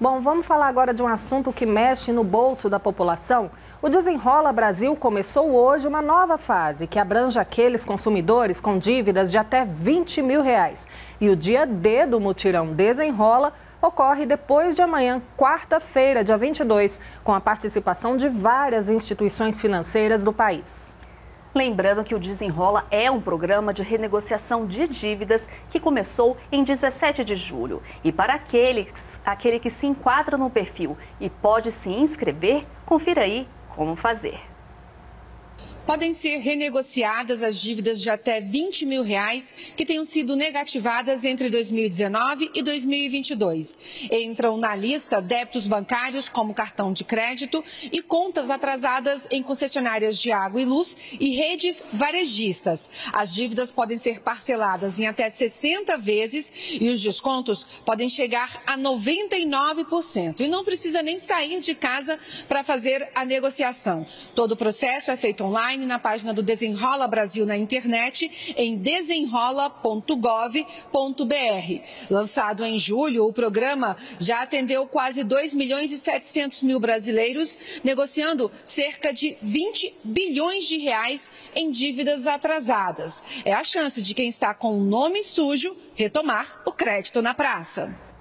Bom, vamos falar agora de um assunto que mexe no bolso da população. O Desenrola Brasil começou hoje uma nova fase que abrange aqueles consumidores com dívidas de até 20 mil reais. E o dia D do mutirão Desenrola ocorre depois de amanhã, quarta-feira, dia 22, com a participação de várias instituições financeiras do país. Lembrando que o Desenrola é um programa de renegociação de dívidas que começou em 17 de julho. E para aqueles, aquele que se enquadra no perfil e pode se inscrever, confira aí como fazer podem ser renegociadas as dívidas de até 20 mil reais que tenham sido negativadas entre 2019 e 2022. Entram na lista débitos bancários como cartão de crédito e contas atrasadas em concessionárias de água e luz e redes varejistas. As dívidas podem ser parceladas em até 60 vezes e os descontos podem chegar a 99%. E não precisa nem sair de casa para fazer a negociação. Todo o processo é feito online online na página do Desenrola Brasil na internet em desenrola.gov.br. Lançado em julho, o programa já atendeu quase 2 milhões e 700 mil brasileiros, negociando cerca de 20 bilhões de reais em dívidas atrasadas. É a chance de quem está com o nome sujo retomar o crédito na praça.